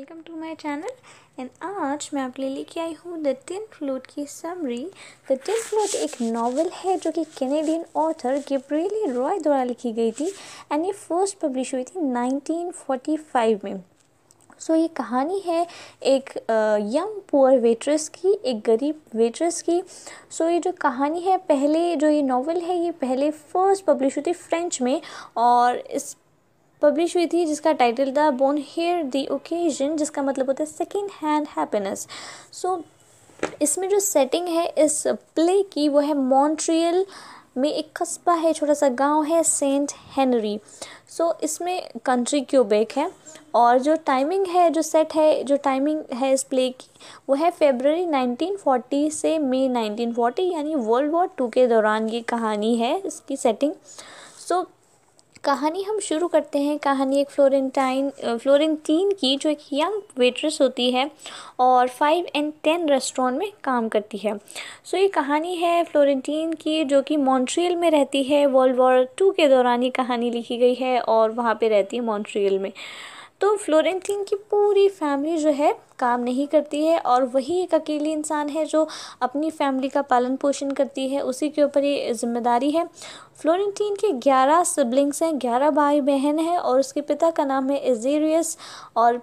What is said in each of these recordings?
Welcome to my channel. And आज मैं आपके लिए लेके आई हूँ द टिन फ्लूट की समरी द टिन फ्लूट एक नावल है जो कि कैनेडियन ऑथर गिब्रेली रॉय द्वारा लिखी गई थी एंड ये फ़र्स्ट पब्लिश हुई थी 1945 में। सो so, ये कहानी है एक यंग पुअर वेट्रेस की एक गरीब वेट्रेस की। सो so, ये जो कहानी है पहले जो ये नावल है ये पहले फ़र्स्ट पब्लिश हुई थी फ्रेंच में और इस पब्लिश हुई थी जिसका टाइटल था बोन हेयर द ओकेजन जिसका मतलब होता है सेकेंड हैंड हैप्पीनेस सो इसमें जो सेटिंग है इस प्ले की वो है मॉन्ट्रियल में एक कस्बा है छोटा सा गाँव है सेंट हेनरी सो so, इसमें कंट्री क्यूबेक है और जो टाइमिंग है जो सेट है जो टाइमिंग है इस प्ले की वो है फेबररी 1940 से मई 1940 यानी वर्ल्ड वॉर टू के दौरान ये कहानी है इसकी सेटिंग सो so, कहानी हम शुरू करते हैं। कहानी एक फ्लोरेंटाइन फ्लोरेंटीन की जो एक यंग वेट्रेस होती है और फाइव एंड टेन रेस्टोरेंट में काम करती है। सो so, ये कहानी है फ्लोरेंटीन की जो कि मॉन्ट्रियल में रहती है। वर्ल्ड वॉर टू के दौरान ये कहानी लिखी गई है और वहाँ पे रहती है मॉन्ट्रियल में। तो फ्लोरेंटीन की पूरी फैमिली जो है काम नहीं करती है और वही एक अकेली इंसान है जो अपनी फैमिली का पालन पोषण करती है, उसी के ऊपर ये ज़िम्मेदारी है। फ्लोरेंटीन के ग्यारह सिबलिंग्स हैं, ग्यारह भाई बहन हैं और उसके पिता का नाम है एजेरियस और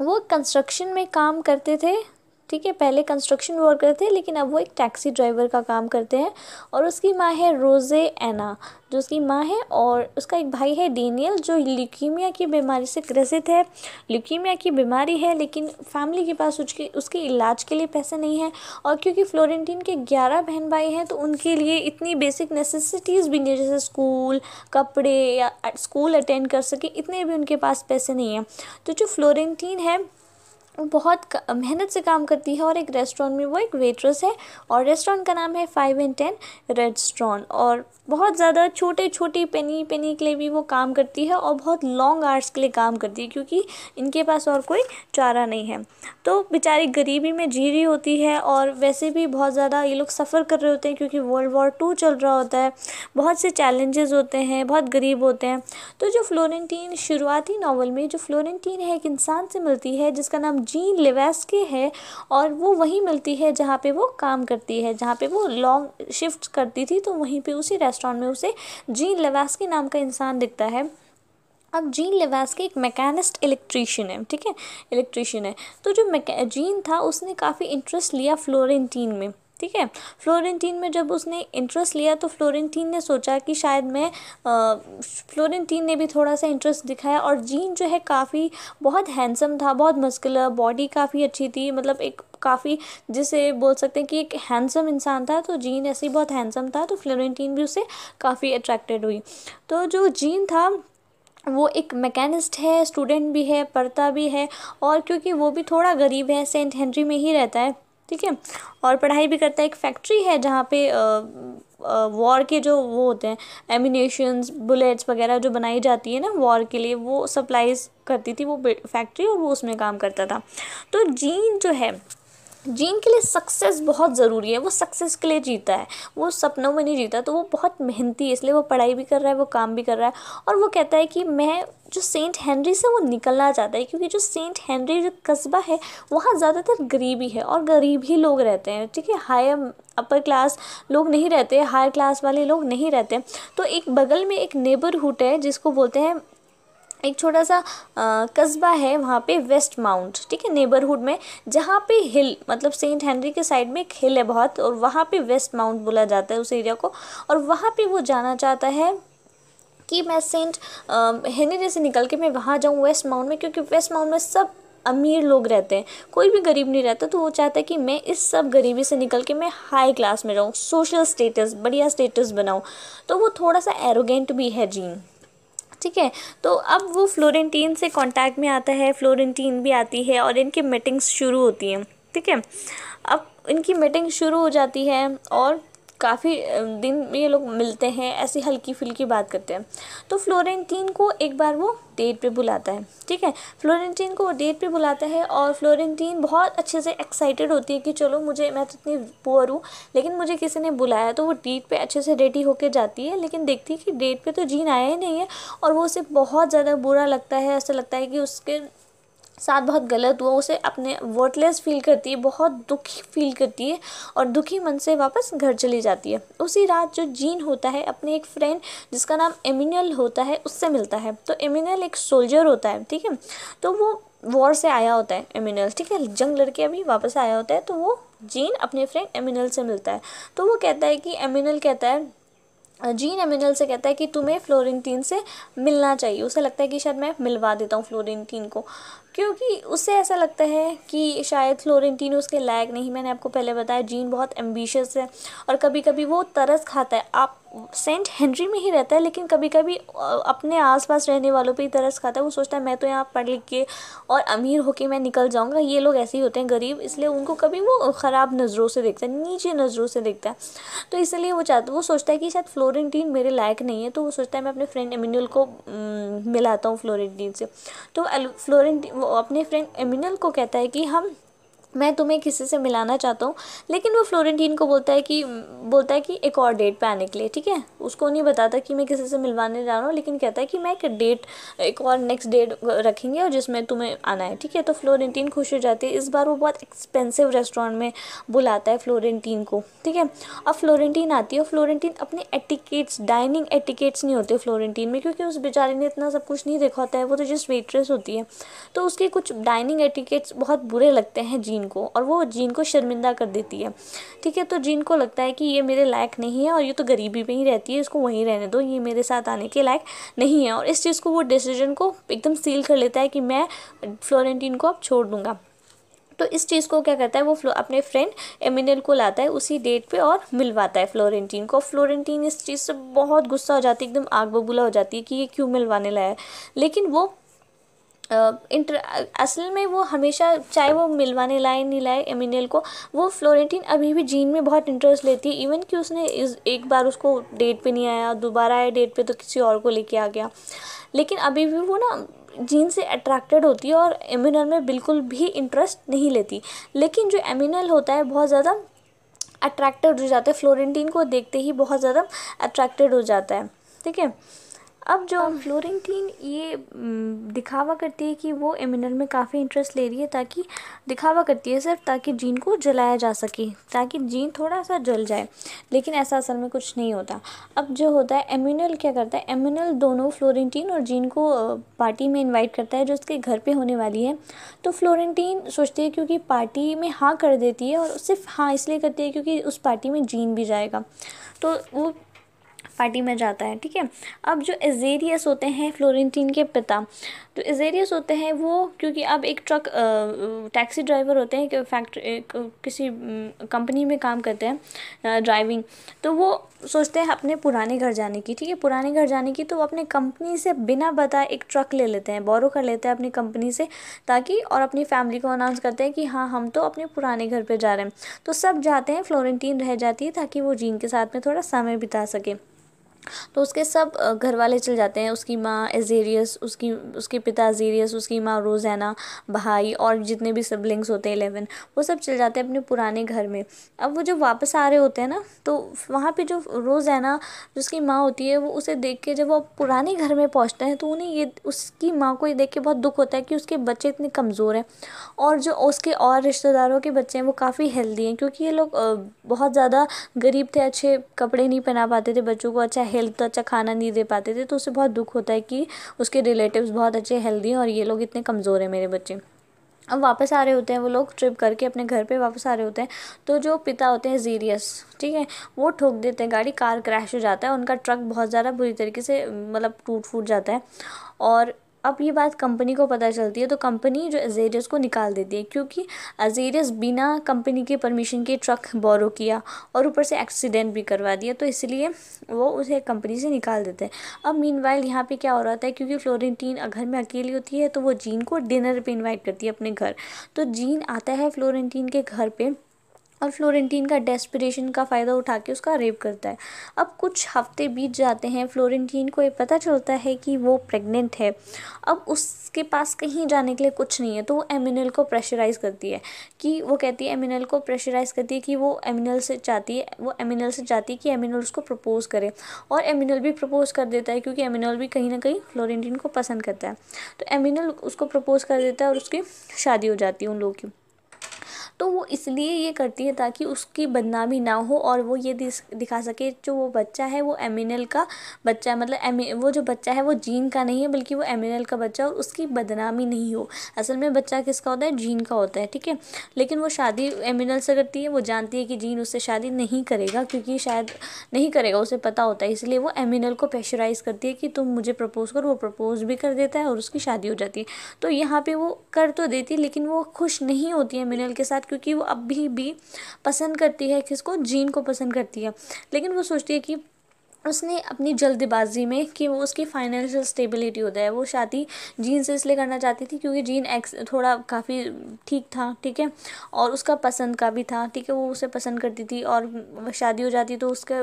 वो कंस्ट्रक्शन में काम करते थे। ठीक है, पहले कंस्ट्रक्शन वर्कर थे, लेकिन अब वो एक टैक्सी ड्राइवर का काम करते हैं और उसकी माँ है रोज़े एना जो उसकी माँ है और उसका एक भाई है डेनियल, जो ल्यूकीमिया की बीमारी से ग्रसित है। ल्यूकीमिया की बीमारी है, लेकिन फैमिली के पास उसके उसके इलाज के लिए पैसे नहीं हैं और क्योंकि फ्लोरेंटीन के ग्यारह बहन भाई हैं तो उनके लिए इतनी बेसिक नेसेसिटीज़ भी नहीं जैसे स्कूल कपड़े या स्कूल अटेंड कर सके, इतने भी उनके पास पैसे नहीं हैं। तो जो फ्लोरेंटीन है बहुत मेहनत से काम करती है और एक रेस्टोरेंट में वो एक वेट्रेस है और रेस्टोरेंट का नाम है फाइव एंड टेन रेस्टोरेंट और बहुत ज़्यादा छोटे छोटे पेनी पेनी के लिए भी वो काम करती है और बहुत लॉन्ग आवर्स के लिए काम करती है क्योंकि इनके पास और कोई चारा नहीं है। तो बेचारी गरीबी में जी रही होती है और वैसे भी बहुत ज़्यादा ये लोग सफ़र कर रहे होते हैं क्योंकि वर्ल्ड वॉर टू चल रहा होता है। बहुत से चैलेंजेस होते हैं, बहुत गरीब होते हैं। तो जो फ्लोरेंटीन शुरुआती नावल में जो फ्लोरेंटीन है एक इंसान से मिलती है जिसका नाम जीन लेवेस्के है और वो वहीं मिलती है जहाँ पे वो काम करती है, जहाँ पे वो लॉन्ग शिफ्ट करती थी तो वहीं पे उसी रेस्टोरेंट में उसे जीन लेवेस्के नाम का इंसान दिखता है। अब जीन लेवास्के एक मैकेनिस्ट इलेक्ट्रीशियन है, ठीक है? इलेक्ट्रीशियन है। तो जो मैके जीन था, उसने काफ़ी इंटरेस्ट लिया फ्लोरेंटीन में। ठीक है? फ्लोरेंटीन में जब उसने इंटरेस्ट लिया तो फ्लोरेंटीन ने सोचा कि शायद मैं फ्लोरेंटीन ने भी थोड़ा सा इंटरेस्ट दिखाया और जीन जो है काफ़ी, बहुत हैंडसम था, बहुत मस्कुलर बॉडी काफ़ी अच्छी थी मतलब एक काफ़ी, जिसे बोल सकते हैं कि एक हैंडसम इंसान था तो जीन ऐसे ही बहुत हैंडसम था तो फ्लोरेंटीन भी उससे काफ़ी अट्रैक्टेड हुई। तो जो जीन था, वो एक मैकेनिस्ट है स्टूडेंट भी है, पढ़ता भी है और क्योंकि वो भी थोड़ा गरीब है सेंट हेनरी में ही रहता है ठीक है? और पढ़ाई भी करता है एक फैक्ट्री है जहाँ पे वॉर के जो वो होते हैं एमिनेशंस बुलेट्स वगैरह जो बनाई जाती है ना वॉर के लिए, वो सप्लाईज करती थी वो फैक्ट्री और वो उसमें काम करता था। तो जीन जो है जीन के लिए सक्सेस बहुत ज़रूरी है, वो सक्सेस के लिए जीता है। वो सपनों में नहीं जीता तो वो बहुत मेहनती है, इसलिए वो पढ़ाई भी कर रहा है, वो काम भी कर रहा है। और वो कहता है कि मैं जो सेंट हेनरी से वो निकलना चाहता है, क्योंकि जो सेंट हेनरी जो कस्बा है, वहाँ ज़्यादातर गरीबी है और गरीब ही लोग रहते हैं, ठीक है? हायर अपर क्लास लोग नहीं रहते हायर क्लास वाले लोग नहीं रहते। तो एक बगल में एक नेबरहुड है, जिसको बोलते हैं एक छोटा सा कस्बा है वहाँ पे वेस्ट माउंट ठीक है नेबरहुड में, जहाँ पे हिल मतलब सेंट हेनरी के साइड में एक हिल है बहुत, और वहाँ पे वेस्ट माउंट बोला जाता है उस एरिया को, और वहाँ पे वो जाना चाहता है कि मैं सेंट हेनरी से निकल के मैं वहाँ जाऊँ वेस्ट माउंट में, क्योंकि वेस्ट माउंट में सब अमीर लोग रहते हैं। कोई भी गरीब नहीं रहता तो वो चाहता है कि मैं इस सब गरीबी से निकल के मैं हाई क्लास में रहूँ सोशल स्टेटस बढ़िया स्टेटस बनाऊँ। तो वो थोड़ा सा एरोगेंट भी है जीन ठीक है? तो अब वो फ्लोरेंटीन से कांटेक्ट में आता है फ्लोरेंटीन भी आती है और इनकी मीटिंग्स शुरू होती हैं, ठीक है? अब इनकी मीटिंग शुरू हो जाती है और काफ़ी दिन ये लोग मिलते हैं, ऐसी हल्की फुल्की बात करते हैं। तो फ्लोरेंटीन को एक बार वो डेट पे बुलाता है, ठीक है? फ्लोरेंटीन को वो डेट पे बुलाता है और फ्लोरेंटीन बहुत अच्छे से एक्साइटेड होती है कि चलो मुझे, मैं तो इतनी पुअर हूँ, लेकिन मुझे किसी ने बुलाया तो वो डेट पे अच्छे से रेडी होके जाती है, लेकिन देखती है कि डेट पे तो जीन आया ही नहीं है और वो उसे बहुत ज़्यादा बुरा लगता है, ऐसा लगता है कि उसके साथ बहुत गलत हुआ, उसे अपने वर्टलेस फील करती है, बहुत दुखी फील करती है और दुखी मन से वापस घर चली जाती है। उसी रात जो जीन होता है, अपने एक फ्रेंड जिसका नाम एमिनल होता है, उससे मिलता है। तो एमिनल एक सोल्जर होता है, ठीक है? तो वो वॉर से आया होता है एमिनल ठीक है? जंग लड़के अभी वापस आया होता है तो वो जीन अपने फ्रेंड एमिनल से मिलता है। तो वो कहता है कि एमिनल कहता है, जीन एमिनल से कहता है कि तुम्हें फ्लोरेंटीन से मिलना चाहिए। उसे लगता है कि शायद मैं मिलवा देता हूँ फ्लोरेंटीन को। क्योंकि उससे ऐसा लगता है कि शायद फ्लोरेंटीन उसके लायक नहीं। मैंने आपको पहले बताया जीन बहुत एम्बिशियस है और कभी कभी वो तरस खाता है। आप सेंट हेनरी में ही रहता है, लेकिन कभी कभी अपने आसपास रहने वालों पे ही तरस खाता है। वो सोचता है, मैं तो यहाँ पढ़ लिख के और अमीर होके मैं निकल जाऊँगा। ये लोग ऐसे ही होते हैं, गरीब। इसलिए उनको कभी वो ख़राब नज़रों से देखता है, नीचे नज़रों से देखता है। तो इसलिए वो चाहता, वो सोचता है कि शायद फ्लोरेंटीन मेरे लायक नहीं है। तो वो सोचता है, मैं अपने फ्रेंड एमिनल को मिलाता हूँ फ्लोरेंटीन से। तो फ्लोरेंटीन अपने फ्रेंड एमिनल को कहता है कि हम मैं तुम्हें किसी से मिलाना चाहता हूँ, लेकिन वो फ्लोरेंटीन को बोलता है कि, बोलता है कि एक और डेट पे आने के लिए, ठीक है? उसको नहीं बताता कि मैं किसी से मिलवाने जा रहा हूँ, लेकिन कहता है कि मैं एक डेट एक और नेक्स्ट डेट रखेंगे और जिसमें तुम्हें आना है, ठीक है? तो फ्लोरेंटीन खुश हो जाती है। इस बार वो बहुत एक्सपेंसिव रेस्टोरेंट में बुलाता है फ्लोरेंटीन को, ठीक है? अब फ्लोरेंटीन आती है और फ्लोरेंटीन अपने एटिकेट्स डाइनिंग एटिकेट्स नहीं होते फ्लोरेंटीन में, क्योंकि उस बेचारे ने इतना सब कुछ नहीं देखा होता है, वो तो जस्ट वेट्रेस होती है। तो उसके कुछ डाइनिंग एटिकेट्स बहुत बुरे लगते हैं जीन को और वो जीन को शर्मिंदा कर देती है। ठीक है तो जीन को लगता है कि ये मेरे लायक नहीं है और ये तो गरीबी में ही रहती है, इसको वहीं रहने दो, ये मेरे साथ आने के लायक नहीं है। और इस चीज़ को वो डिसीज़न को एकदम सील कर लेता है कि मैं फ्लोरेंटीन को अब छोड़ दूँगा। तो इस चीज़ को क्या करता है, वो अपने फ्रेंड एमिनल को लाता है, उसी डेट पे और मिलवाता है फ्लोरेंटीन को। फ्लोरेंटीन इस चीज़ से बहुत गुस्सा हो जाती है, एकदम आग बबूला हो जाती है कि ये क्यों मिलवाने लाया है। लेकिन वो इंटर असल में वो हमेशा, चाहे वो मिलवाने लाए, नहीं लाए एमिनियल को, वो फ्लोरेंटीन अभी भी जीन में बहुत इंटरेस्ट लेती है इवन कि उसने इस, एक बार उसको डेट पे नहीं आया, दोबारा आया डेट पे तो किसी और को लेके आ गया। लेकिन अभी भी वो ना जीन से अट्रैक्टेड होती है और एमिनल में बिल्कुल भी इंटरेस्ट नहीं लेती। लेकिन जो एमिनल होता है, बहुत ज़्यादा अट्रैक्टेड हो जाता है। फ्लोरेंटीन को देखते ही बहुत ज़्यादा अट्रैक्टेड हो जाता है। ठीक है? अब जो फ्लोरेंटीन ये दिखावा करती है कि वो एमिनल में काफ़ी इंटरेस्ट ले रही है ताकि दिखावा करती है सिर्फ़ ताकि जीन को जलाया जा सके ताकि जीन थोड़ा सा जल जाए लेकिन ऐसा असल में कुछ नहीं होता। अब जो होता है एमिनल क्या करता है? एमिनल दोनों फ्लोरेंटीन और जीन को पार्टी में इन्वाइट करता है जो उसके घर पर होने वाली है। तो फ्लोरेंटीन सोचती है क्योंकि पार्टी में हाँ कर देती है और सिर्फ़ हाँ इसलिए करती है क्योंकि उस पार्टी में जीन भी जाएगा। तो वो पार्टी में जाता है, ठीक है? अब जो एजेरियस होते हैं फ्लोरेंटीन के पिता तो एजेरियस होते हैं वो क्योंकि अब एक ट्रक टैक्सी ड्राइवर होते हैं फैक्ट्री किसी कंपनी में काम करते हैं ड्राइविंग तो वो सोचते हैं अपने पुराने घर जाने की, ठीक है? पुराने घर जाने की तो वो अपने कंपनी से बिना बताए एक ट्रक ले लेते हैं बोरो कर लेते हैं अपनी कंपनी से, ताकि और अपनी फैमिली को अनाउंस करते हैं कि हाँ हम तो अपने पुराने घर पर जा रहे हैं। तो सब जाते हैं फ्लोरेंटीन रह जाती है, ताकि वो जीन के साथ में थोड़ा समय बिता सके। तो उसके सब घर वाले चल जाते हैं। उसकी माँ एजेरियस उसकी, उसके पिता एजेरियस उसकी माँ रोज़ाना भाई और जितने भी सिबलिंग्स होते हैं एलेवन वो सब चल जाते हैं अपने पुराने घर में। अब वो जब वापस आ रहे होते हैं ना तो वहाँ पे जो रोज़ैना जिसकी माँ होती है, वो उसे देख के जब वो पुराने घर में पहुँचते हैं तो उन्हें ये, उसकी माँ को ये देख के बहुत दुख होता है कि उसके बच्चे इतने कमज़ोर हैं। और जो उसके और रिश्तेदारों के बच्चे हैं, वो काफ़ी हेल्दी हैं, क्योंकि ये लोग बहुत ज़्यादा गरीब थे, अच्छे कपड़े नहीं पहना पाते थे बच्चों को अच्छा हेल्थ अच्छा खाना नहीं दे पाते थे तो उसे बहुत दुख होता है कि उसके रिलेटिव्स बहुत अच्छे हेल्दी हैं और ये लोग इतने कमज़ोर हैं मेरे बच्चे। अब वापस आ रहे होते हैं, वो लोग ट्रिप करके अपने घर पे वापस आ रहे होते हैं तो जो पिता होते हैं जीरियस ठीक है, वो ठोक देते हैं गाड़ी, कार क्रैश हो जाता है, उनका ट्रक बहुत ज़्यादा बुरी तरीके से मतलब टूट फूट जाता है और अब ये बात कंपनी को पता चलती है तो कंपनी जो अजेरियस को निकाल देती है, क्योंकि अजेरियस बिना कंपनी के परमिशन के ट्रक बोरो किया और ऊपर से एक्सीडेंट भी करवा दिया तो इसलिए वो उसे कंपनी से निकाल देते हैं। अब मीन वाइल यहाँ पर क्या हो रहा था, क्योंकि फ्लोरेंटीन घर में अकेली होती है तो वो जीन को डिनर पर इन्वाइट करती है अपने घर। तो जीन आता है फ्लोरेंटीन के घर पर और फ्लोरेंटीन का डेस्परेशन का फ़ायदा उठा के उसका रेप करता है। अब कुछ हफ़्ते बीत जाते हैं, फ्लोरेंटीन को ये पता चलता है कि वो प्रेग्नेंट है। अब उसके पास कहीं जाने के लिए कुछ नहीं है तो वो एमिनल को प्रेशराइज़ करती है कि वो कहती है, एमिनल को प्रेशराइज़ करती है कि वो एमिनल से चाहती है, वो एमिनल से चाहती है कि एमिनल उसको प्रपोज़ करे और एमिनल भी प्रपोज़ कर देता है क्योंकि एमिनल भी कहीं ना कहीं फ्लोरेंटीन को पसंद करता है। तो एमिनल उसको प्रपोज़ कर देता है और उसकी शादी हो जाती है उन लोगों की। तो वो इसलिए ये करती है ताकि उसकी बदनामी ना हो और वो ये दिखा सके जो वो बच्चा है, वो एमिनल का बच्चा है मतलब वो जो बच्चा है वो जीन का नहीं है, बल्कि वो एमिनल का बच्चा और उसकी बदनामी नहीं हो। असल में बच्चा किसका होता है? जीन का होता है, ठीक है? लेकिन वो शादी एमिनल से करती है, वो जानती है कि जीन उससे शादी नहीं करेगा, क्योंकि शायद नहीं करेगा, उसे पता होता है। इसलिए वो एमिनल को प्रेशराइज़ करती है कि तुम मुझे प्रपोज़ करो, वो प्रपोज़ भी कर देता है और उसकी शादी हो जाती है। तो यहाँ पे वो कर तो देती है, लेकिन वो खुश नहीं होती है एमिनल के साथ क्योंकि वो अभी भी पसंद करती है, किसको? जीन को पसंद करती है। लेकिन वो सोचती है कि उसने अपनी जल्दबाजी में कि वो उसकी फाइनेंशियल स्टेबिलिटी होता है, वो शादी जीन से इसलिए करना चाहती थी क्योंकि जीन एक्स थोड़ा काफ़ी ठीक था, ठीक है? और उसका पसंद का भी था, ठीक है? वो उसे पसंद करती थी और शादी हो जाती तो उसका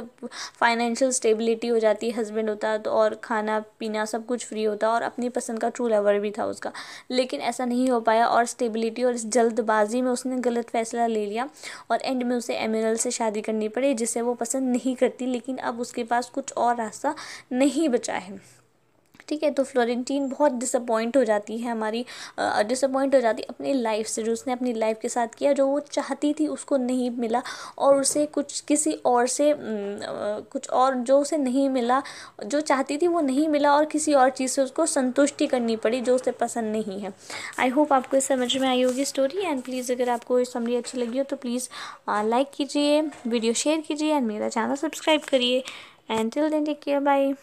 फाइनेंशियल स्टेबिलिटी हो जाती हस्बैंड होता तो और खाना, पीना सब कुछ फ्री होता और अपनी पसंद का ट्रू लवर भी था उसका। लेकिन ऐसा नहीं हो पाया और स्टेबिलिटी और इस जल्दबाजी में उसने गलत फैसला ले लिया और एंड में उसे एमिनल से शादी करनी पड़ी जिसे वो पसंद नहीं करती, लेकिन अब उसके पास कुछ और रास्ता नहीं बचा है। ठीक है तो फ्लोरेंटीन बहुत डिसअपॉइंट हो जाती है हमारी डिसअपॉइंट हो जाती है अपनी लाइफ से, जो उसने अपनी लाइफ के साथ किया, जो वो चाहती थी उसको नहीं मिला और उसे कुछ किसी और से कुछ और जो उसे नहीं मिला, जो चाहती थी वो नहीं मिला और किसी और चीज़ से उसको संतुष्टि करनी पड़ी जो उसे पसंद नहीं है। आई होप आपको इस समझ में आई होगी स्टोरी एंड प्लीज़ अगर आपको ये समरी अच्छी लगी हो तो प्लीज़ लाइक कीजिए वीडियो शेयर कीजिए एंड मेरा चैनल सब्सक्राइब करिए। And till then take care. Bye